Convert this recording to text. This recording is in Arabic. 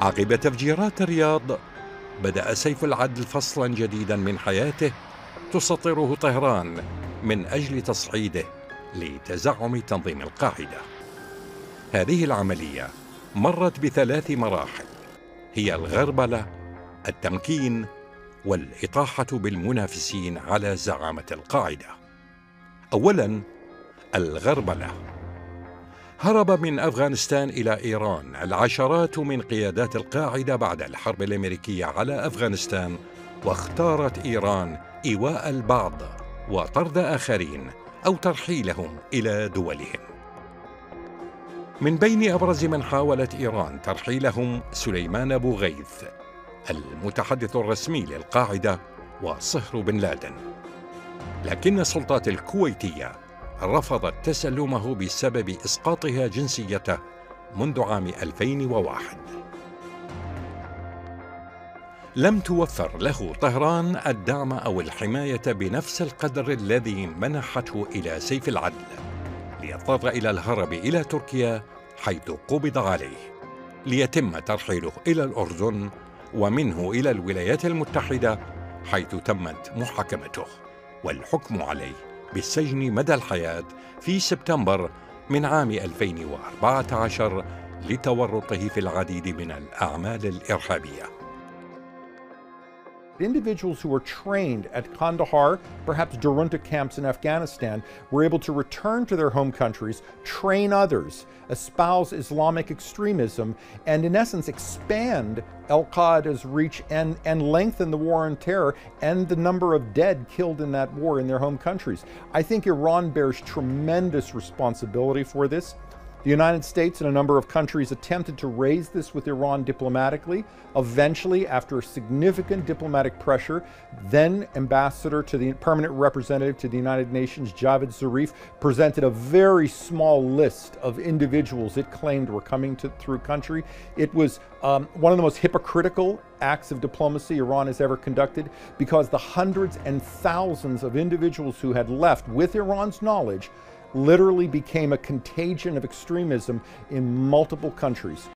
عقب تفجيرات الرياض بدأ سيف العدل فصلا جديدا من حياته تسطره طهران من أجل تصعيده لتزعم تنظيم القاعدة. هذه العملية مرت بثلاث مراحل هي الغربلة التمكين والإطاحة بالمنافسين على زعامة القاعدة. أولا الغربلة. هرب من أفغانستان إلى إيران. العشرات من قيادات القاعدة بعد الحرب الأمريكية على أفغانستان واختارت إيران إيواء البعض وطرد آخرين أو ترحيلهم إلى دولهم. من بين أبرز من حاولت إيران ترحيلهم سليمان أبو غيث المتحدث الرسمي للقاعدة وصهر بن لادن. لكن السلطات الكويتية رفضت تسلمه بسبب إسقاطها جنسيته منذ عام 2001 لم توفر له طهران الدعم أو الحماية بنفس القدر الذي منحته إلى سيف العدل ليضطر إلى الهرب إلى تركيا حيث قبض عليه ليتم ترحيله إلى الأردن ومنه إلى الولايات المتحدة حيث تمت محاكمته والحكم عليه بالسجن مدى الحياة في سبتمبر من عام 2014 لتورطه في العديد من الأعمال الإرهابية. Individuals who were trained at Kandahar, perhaps Durunta camps in Afghanistan, were able to return to their home countries, train others, espouse Islamic extremism, and in essence expand Al Qaeda's reach and, and lengthen the war on terror and the number of dead killed in that war in their home countries. I think Iran bears tremendous responsibility for this. The United States and a number of countries attempted to raise this with Iran diplomatically. Eventually, after significant diplomatic pressure, then ambassador to the permanent representative to the United Nations, Javed Zarif, presented a very small list of individuals it claimed were coming to, through country. It was um, one of the most hypocritical acts of diplomacy Iran has ever conducted because the hundreds and thousands of individuals who had left with Iran's knowledge literally became a contagion of extremism in multiple countries.